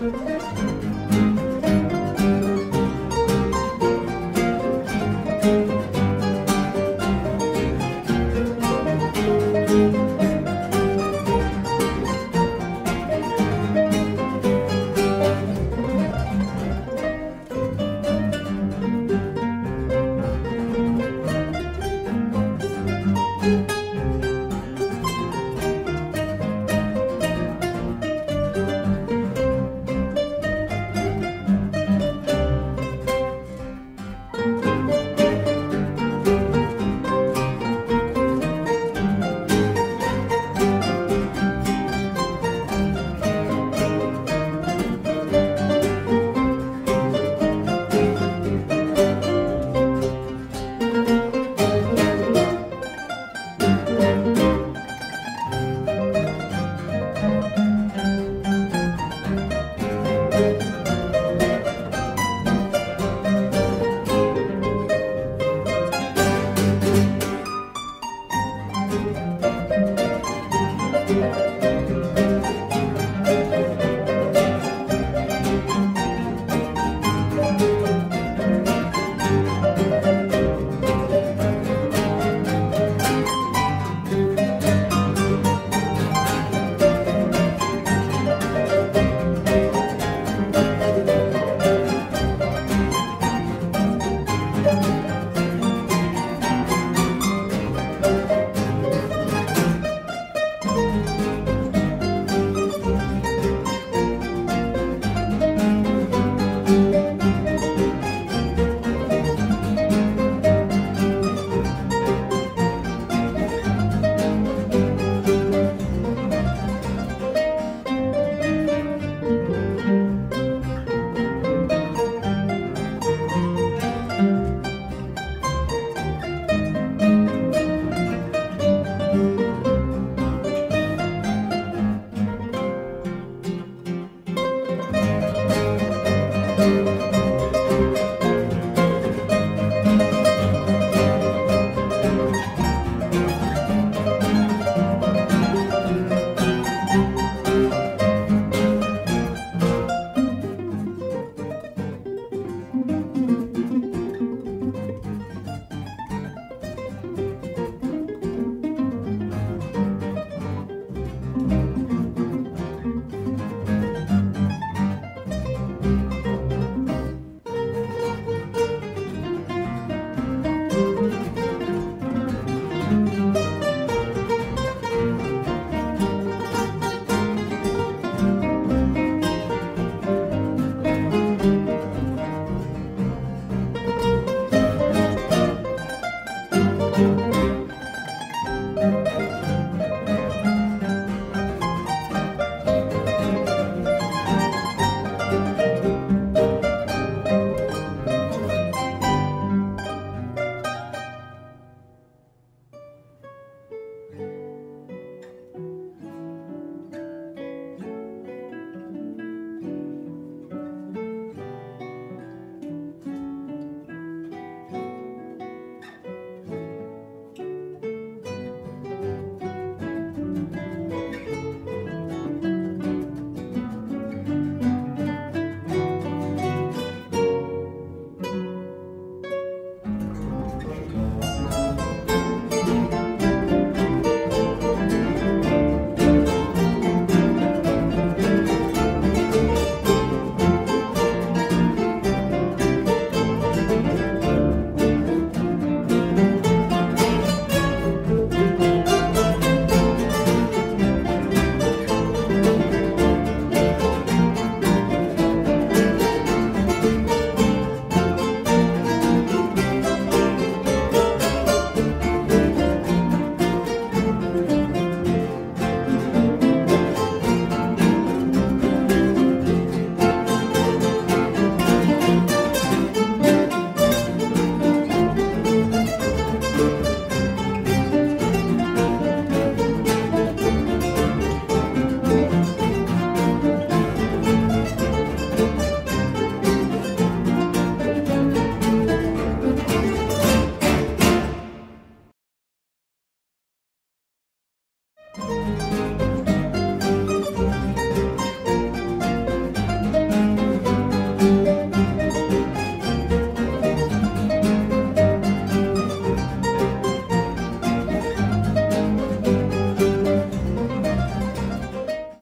Müzik Müzik